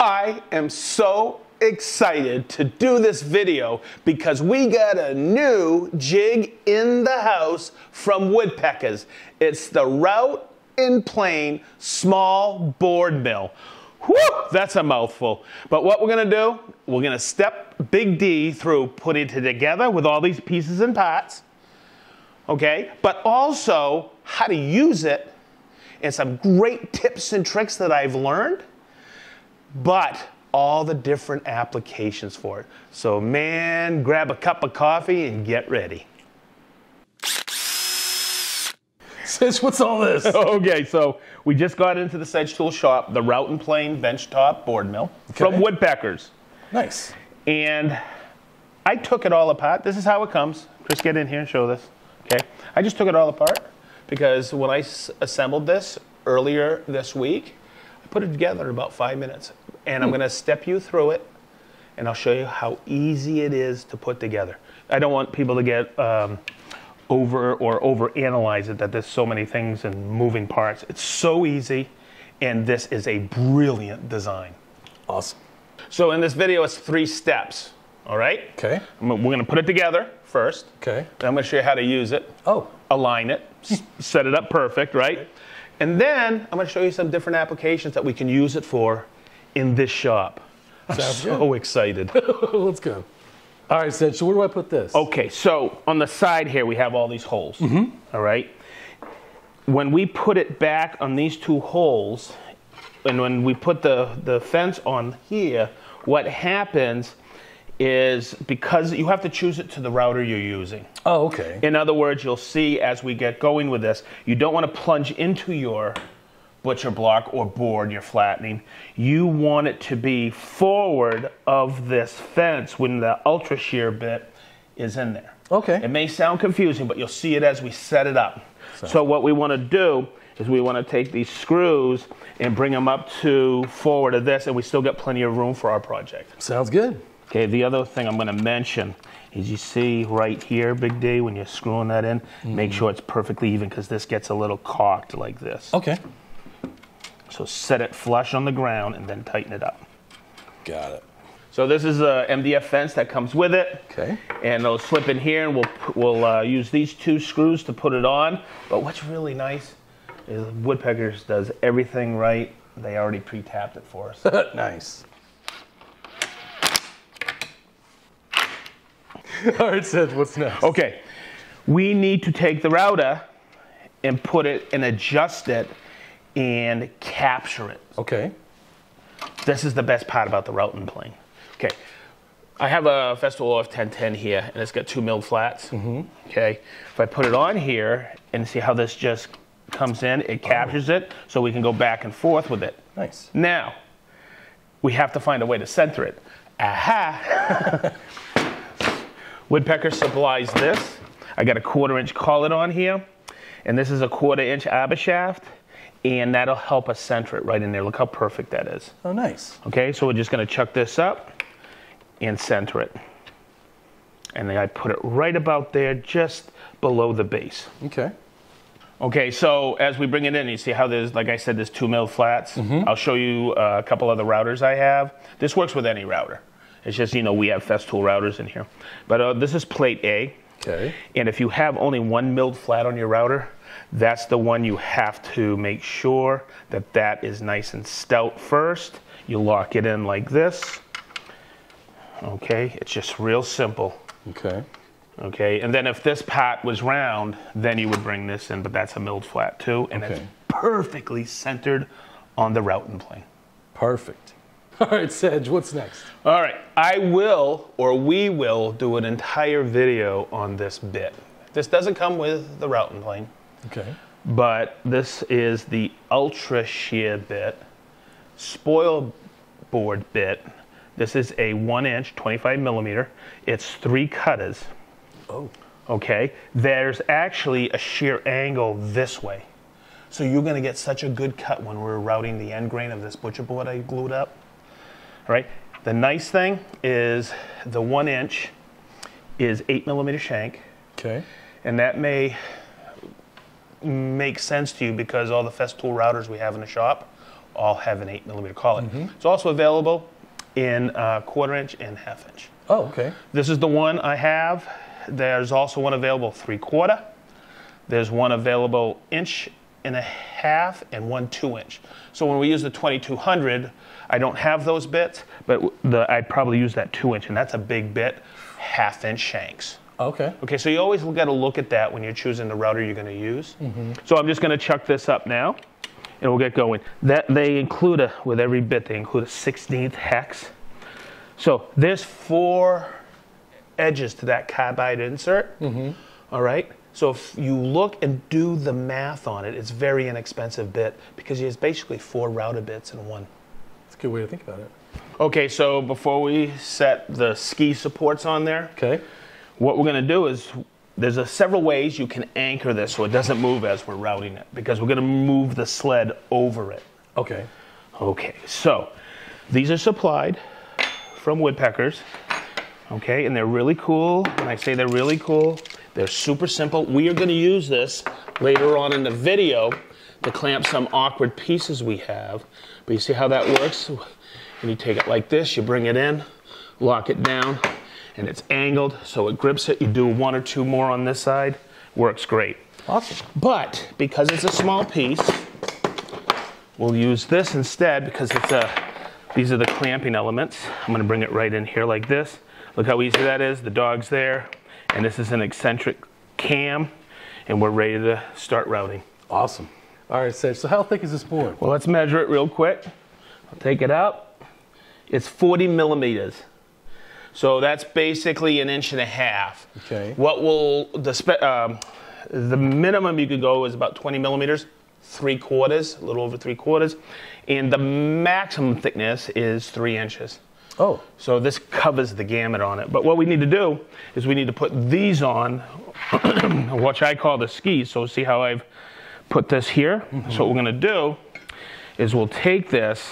I am so excited to do this video because we got a new jig in the house from Woodpeckers. It's the Route and Plane Small Board Mill. Whew, that's a mouthful. But what we're gonna do, we're gonna step Big D through putting it together with all these pieces and parts, okay? But also how to use it and some great tips and tricks that I've learned, but all the different applications for it. So, man, grab a cup of coffee and get ready. Sis, what's all this? Okay, so we just got into the Sedge Tool shop, the Rout-N-Plane benchtop board mill from Woodpeckers. Nice. And I took it all apart. This is how it comes. Chris, get in here and show this. Okay. I just took it all apart because when I s- assembled this earlier this week, put it together in about five minutes. And I'm going to step you through it and I'll show you how easy it is to put together. I don't want people to get um, over or over analyze it that there's so many things and moving parts. It's so easy, and this is a brilliant design. Awesome. So in this video, it's three steps. All right. Okay. We're going to put it together first. Okay. Then I'm going to show you how to use it, Oh, align it, set it up perfect, right? And then I'm going to show you some different applications that we can use it for in this shop. I'm Sounds so excited. let's go. All right, Sid, so where do I put this? Okay, so on the side here, we have all these holes. Mm-hmm. all right. When we put it back on these two holes, and when we put the, the fence on here, what happens is because you have to choose it to the router you're using. Oh, okay. In other words, you'll see as we get going with this, you don't want to plunge into your butcher block or board you're flattening. You want it to be forward of this fence when the ultra shear bit is in there. Okay. It may sound confusing, but you'll see it as we set it up. So, what we want to do is we want to take these screws and bring them up to forward of this, and we still get plenty of room for our project. Sounds good. Okay, the other thing I'm going to mention is you see right here, Big D, when you're screwing that in, make sure it's perfectly even because this gets a little cocked like this. Okay. So set it flush on the ground and then tighten it up. Got it. So this is a MDF fence that comes with it. Okay. And it'll slip in here and we'll, we'll uh, use these two screws to put it on. But what's really nice is Woodpeckers does everything right. They already pre-tapped it for us. nice. All right, Sid, what's next? Okay, we need to take the router and put it and adjust it and capture it. Okay. This is the best part about the routing plane. Okay, I have a Festool OF 1010 here, and it's got two milled flats. Mm-hmm. Okay, if I put it on here and see how this just comes in, it captures it, so we can go back and forth with it. Nice. Now, we have to find a way to center it. Aha! Woodpecker supplies this. I got a quarter inch collet on here, and this is a quarter inch arbor shaft, and that'll help us center it right in there. Look how perfect that is. Oh, nice. Okay, so we're just gonna chuck this up and center it. And then I put it right about there, just below the base. Okay. Okay, so as we bring it in, you see how there's, like I said, there's two milled flats. I'll show you uh, a couple of the routers I have. This works with any router. It's just, you know, we have Festool routers in here. But uh, this is plate A. Okay. And if you have only one milled flat on your router, that's the one you have to make sure that that is nice and stout first. You lock it in like this. Okay, it's just real simple. Okay. Okay, and then if this part was round, then you would bring this in, but that's a milled flat too, and it's perfectly centered on the routing plane. Perfect. All right, Sedge, what's next? All right, I will, or we will, do an entire video on this bit. This doesn't come with the routing plane, Okay. but this is the ultra shear bit, spoil board bit. This is a one inch, 25 millimeter. It's three cutters. Oh. okay, there's actually a shear angle this way. So you're gonna get such a good cut when we're routing the end grain of this butcher board I glued up. Right, the nice thing is the one inch is eight millimeter shank, Okay. and that may make sense to you because all the Festool routers we have in the shop all have an 8 millimeter collet. It's also available in uh, quarter inch and half inch. Oh, okay. This is the one I have. There's also one available three quarter. There's one available inch and a half and one two inch. So when we use the 2200, I don't have those bits, but the, I'd probably use that two inch, and that's a big bit, half inch shanks. Okay. Okay, so you always got to look at that when you're choosing the router you're going to use. Mm-hmm. So I'm just going to chuck this up now, and we'll get going. That they include a with every bit they include a 16th hex. So there's four edges to that carbide insert. Mm-hmm. All right. So if you look and do the math on it, it's very inexpensive bit because it's basically four router bits in one. That's a good way to think about it. Okay, so before we set the ski supports on there, Okay. what we're going to do is there's a several ways you can anchor this so it doesn't move as we're routing it because we're going to move the sled over it. Okay. Okay, so these are supplied from woodpeckers. Okay, and they're really cool. When I say they're really cool, they're super simple. We are going to use this later on in the video to clamp some awkward pieces we have. But you see how that works? And you take it like this, you bring it in, lock it down, and it's angled so it grips it. You do one or two more on this side, works great. Awesome. But because it's a small piece, we'll use this instead because it's a, these are the clamping elements. I'm gonna bring it right in here like this. Look how easy that is. The dog's there, and this is an eccentric cam, and we're ready to start routing. Awesome. All right, Sedge. So how thick is this board? Well, let's measure it real quick. I'll take it out. It's 40 millimeters. So that's basically an inch and a half. Okay. What will the spe- um, the minimum you could go is about 20 millimeters, three quarters, a little over three quarters, and the maximum thickness is three inches. Oh. So this covers the gamut on it. But what we need to do is we need to put these on, which I call the skis. So see how I've put this here? Mm-hmm. So what we're gonna do is we'll take this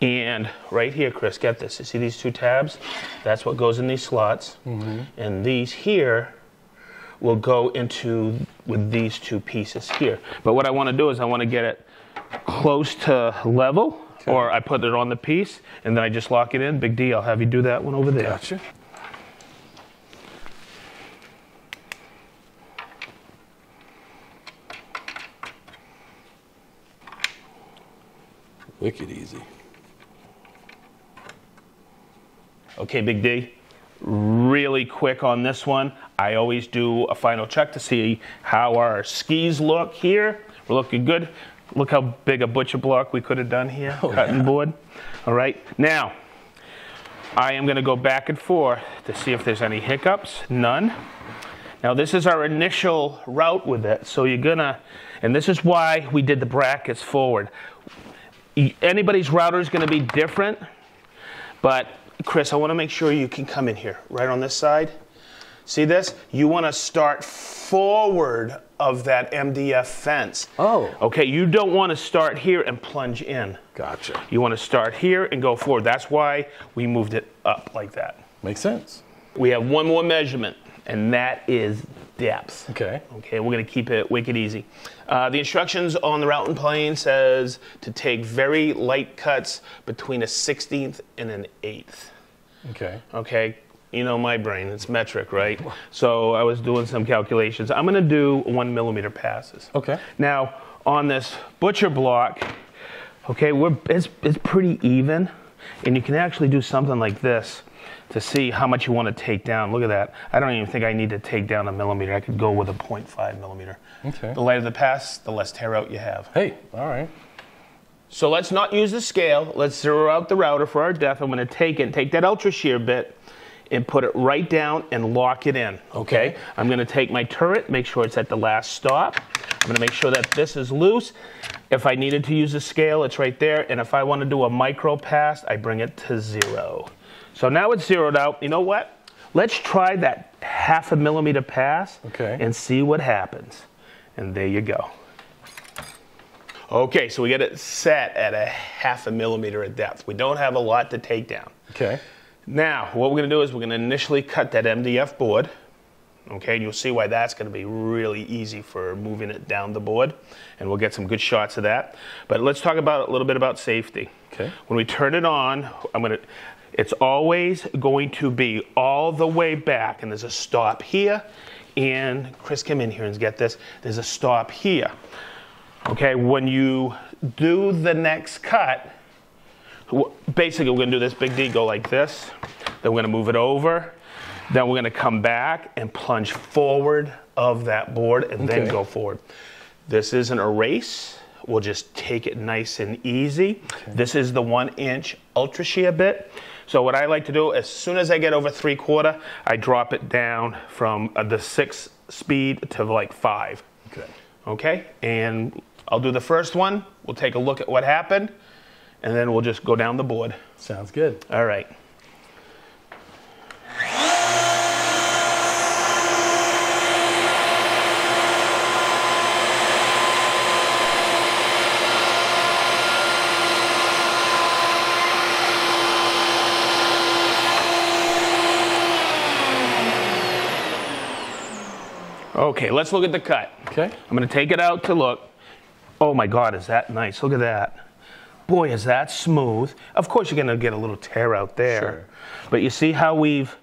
and right here, Chris, get this. You see these two tabs? That's what goes in these slots. Mm-hmm. And these here will go into with these two pieces here. But what I wanna do is I wanna get it close to level, or I put it on the piece and then I just lock it in. Big D, I'll have you do that one over there. Gotcha. Wicked easy. Okay, Big D. Really quick on this one. I always do a final check to see how our skis look here. We're looking good. Look how big a butcher block we could have done here, oh, cutting board. All right, now I am going to go back and forth to see if there's any hiccups. None. Now this is our initial route with it, so you're gonna, and this is why we did the brackets forward. Anybody's router is gonna be different, but Chris, I wanna make sure you can come in here, right on this side. See this? You wanna start forward of that MDF fence. Oh. Okay, you don't wanna start here and plunge in. Gotcha. You wanna start here and go forward. That's why we moved it up like that. Makes sense. We have one more measurement, and that is depth. Okay. Okay, we're gonna keep it wicked easy. Uh, the instructions on the routing plane says to take very light cuts between a 16th and an eighth. Okay. Okay, you know my brain, it's metric, right? So I was doing some calculations. I'm gonna do one millimeter passes. Okay. Now, on this butcher block, okay, we're, it's, it's pretty even, and you can actually do something like this to see how much you want to take down. Look at that. I don't even think I need to take down a millimeter. I could go with a 0.5 millimeter. Okay. The lighter the pass, the less tear out you have. Hey, all right. So let's not use the scale. Let's zero out the router for our depth. I'm going to take it, take that ultra shear bit, and put it right down and lock it in. Okay. Okay. I'm going to take my turret, make sure it's at the last stop. I'm going to make sure that this is loose. If I needed to use a scale, it's right there. And if I want to do a micro pass, I bring it to zero. So now it's zeroed out. You know what? Let's try that half a millimeter pass Okay. and see what happens. And there you go. Okay, so we get it set at a half a millimeter of depth. We don't have a lot to take down. Okay. Now, what we're going to do is we're going to initially cut that MDF board. Okay, and you'll see why that's going to be really easy for moving it down the board, and we'll get some good shots of that. But let's talk about a little bit about safety. Okay. When we turn it on, I'm going to. It's always going to be all the way back, and there's a stop here. And Chris, come in here and get this. There's a stop here. Okay, when you do the next cut, basically we're gonna do this big D, go like this. Then we're gonna move it over. Then we're gonna come back and plunge forward of that board and then go forward. This isn't a race. We'll just take it nice and easy. This is the one inch ultra shear bit. So what I like to do, as soon as I get over three quarter, I drop it down from uh, the six speed to like five. Okay. Okay, and I'll do the first one. We'll take a look at what happened, and then we'll just go down the board. Sounds good. All right. Okay, let's look at the cut. Okay. I'm going to take it out to look. Oh my God, is that nice? Look at that. Boy, is that smooth. Of course, you're going to get a little tear out there. Sure. But you see how we've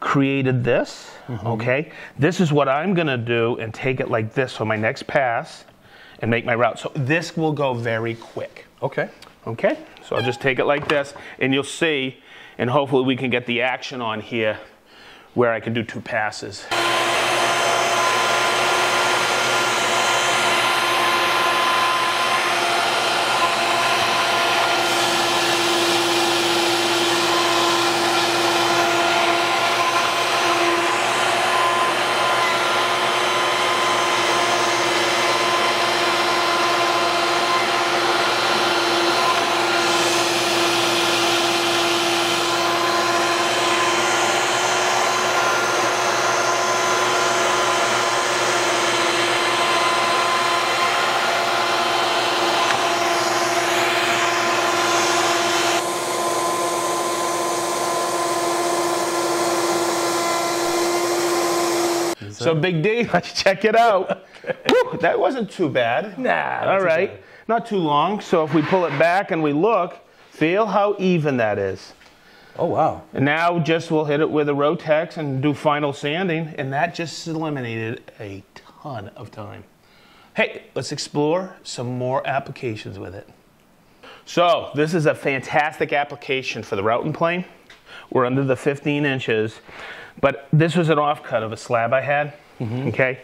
created this? Mm-hmm. Okay. This is what I'm going to do and take it like this for my next pass and make my route. So this will go very quick. Okay. Okay. So I'll just take it like this and you'll see, and hopefully we can get the action on here where I can do two passes. So Big D, let's check it out. That wasn't too bad. Nah, All too Not too long. So if we pull it back and we look, feel how even that is. Oh wow. And now just we'll hit it with a Rotex and do final sanding, and that just eliminated a ton of time. Hey, let's explore some more applications with it. So this is a fantastic application for the routing plane. We're under the 15 inches, but this was an offcut of a slab I had. Mm-hmm. Okay,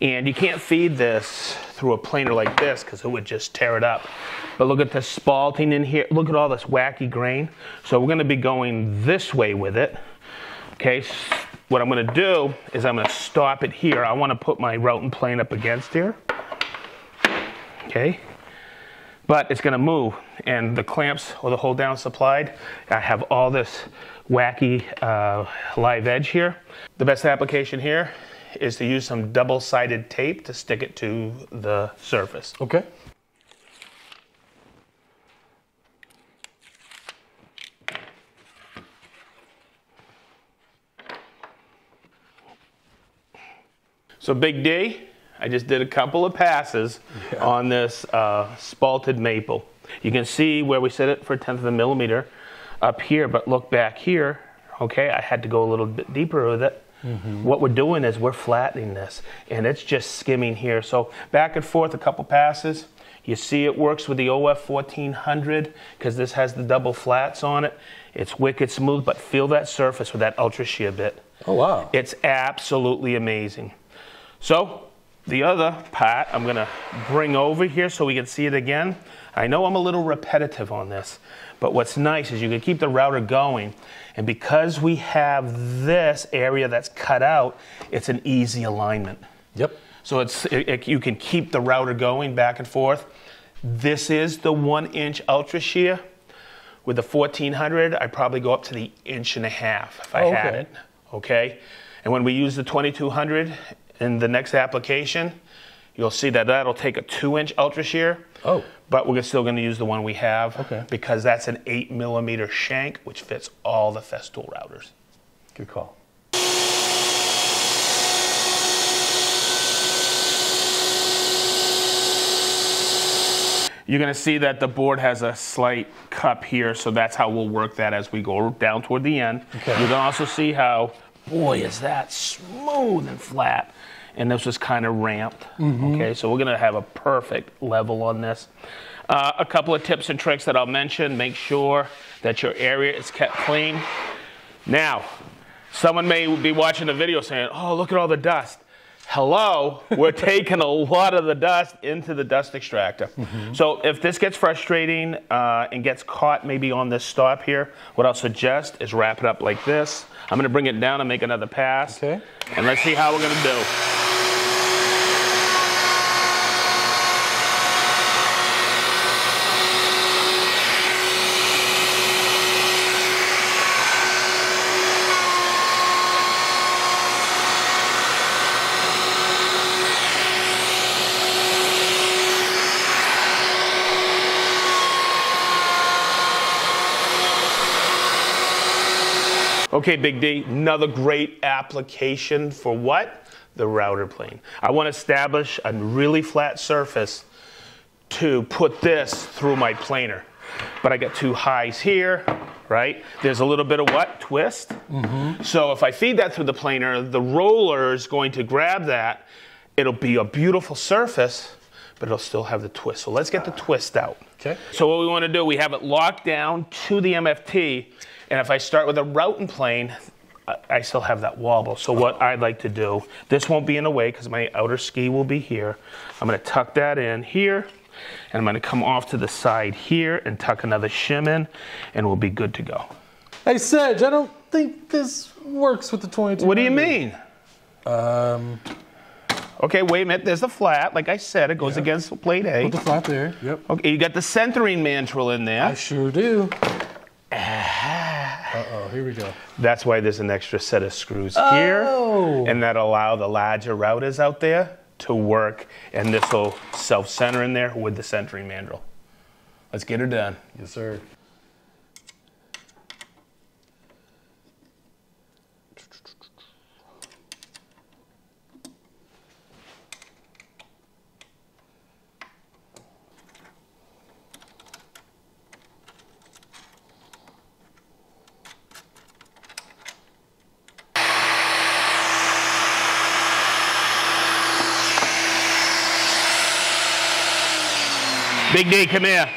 and you can't feed this through a planer like this because it would just tear it up. But look at the spalting in here. Look at all this wacky grain. So we're going to be going this way with it. Okay, what I'm going to do is I'm going to stop it here. I want to put my routing plane up against here. Okay, but it's going to move and the clamps or the hold down supplied i have all this wacky uh, live edge here. The best application here is to use some double-sided tape to stick it to the surface. Okay. so big d i just did a couple of passes on this uh, spalted maple. You can see where we set it for a tenth of a millimeter up here but look back here okay i had to go a little bit deeper with it mm-hmm. what we're doing is we're flattening this and it's just skimming here so back and forth a couple passes you see it works with the of 1400 because this has the double flats on it it's wicked smooth but feel that surface with that ultra shear bit Oh wow. it's absolutely amazing. So, the other part I'm going to bring over here so we can see it again. I know I'm a little repetitive on this, but what's nice is you can keep the router going. And because we have this area that's cut out, it's an easy alignment. Yep. So it's it, it- you can keep the router going back and forth. This is the one inch ultra shear. With the 1400, I probably go up to the inch and a half if I Oh, had okay. it. Okay. And when we use the 2200 in the next application, you'll see that that'll take a two-inch ultra shear. Oh. But we're still going to use the one we have okay. because that's an eight millimeter shank, which fits all the Festool routers. Good call. You're going to see that the board has a slight cup here, so that's how we'll work that as we go down toward the end. Okay. You're going to also see how, boy, is that smooth and flat. And this was kind of ramped. Okay, so we're gonna have a perfect level on this. Uh, a couple of tips and tricks that I'll mention. Make sure that your area is kept clean. Now, someone may be watching the video saying, oh, look at all the dust. Hello, we're taking a lot of the dust into the dust extractor. So if this gets frustrating uh, and gets caught maybe on this stop here, what I'll suggest is wrap it up like this. I'm gonna bring it down and make another pass. Okay. And let's see how we're gonna do. Okay, Big D, another great application for what? The router plane. I want to establish a really flat surface to put this through my planer. But I got two highs here, right? There's a little bit of what? Twist. Mm-hmm. So if I feed that through the planer, the roller is going to grab that. It'll be a beautiful surface, but it'll still have the twist. So let's get the twist out. Okay. So what we want to do, we have it locked down to the MFT, and if I start with a routing plane, I- I still have that wobble. So what I'd like to do, this won't be in the way because my outer ski will be here. I'm going to tuck that in here, and I'm going to come off to the side here and tuck another shim in, and we'll be good to go. Hey, Sedge, I don't think this works with the 22. What do you mean? Um, Okay, wait a minute. There's the flat. Like I said, it goes against plate A. put the flat there. Yep. Okay, you got the centering mandrel in there. I sure do. Uh oh, here we go. That's why there's an extra set of screws here, Oh. and that allow the larger routers out there to work, and this will self-center in there with the centering mandrel. Let's get her done. Yes, sir. Big D, come here.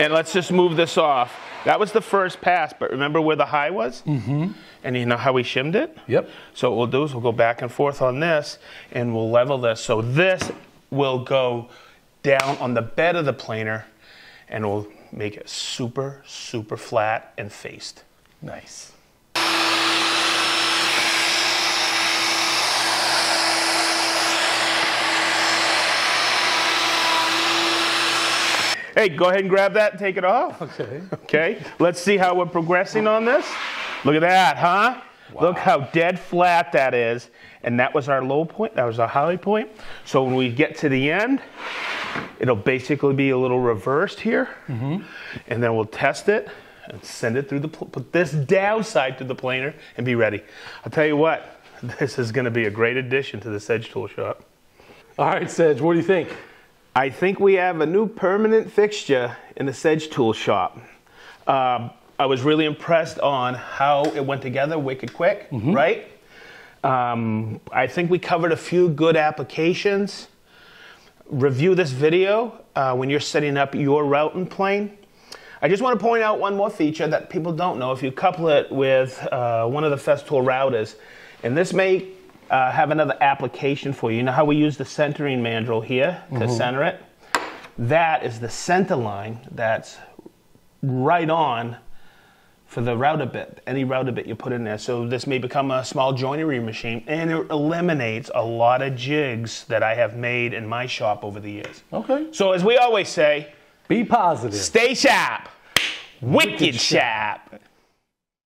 And let's just move this off. That was the first pass, but remember where the high was? Mm-hmm. And you know how we shimmed it? Yep. So what we'll do is we'll go back and forth on this, and we'll level this. So this will go down on the bed of the planer, and we'll make it super, super flat and faced. Nice. Hey, go ahead and grab that and take it off. Okay. Okay, let's see how we're progressing on this. Look at that, huh? Wow. Look how dead flat that is. And that was our low point, that was our high point. So when we get to the end, it'll basically be a little reversed here. Mm -hmm. And then we'll test it and send it through the, put this downside to the planer and be ready. I'll tell you what, this is gonna be a great addition to the Sedge Tool Shop. All right, Sedge, what do you think? I think we have a new permanent fixture in the Sedge Tool Shop. Um, I was really impressed on how it went together wicked quick, right? Um, I think we covered a few good applications. Review this video uh, when you're setting up your routing plane. I just want to point out one more feature that people don't know. If you couple it with uh, one of the Festool routers, and this may uh, have another application for you. You know how we use the centering mandrel here to center it? That is the center line that's right on for the router bit, any router bit you put in there. So this may become a small joinery machine, and it eliminates a lot of jigs that I have made in my shop over the years. Okay. So as we always say, Be positive. stay sharp, wicked, Wicked sharp.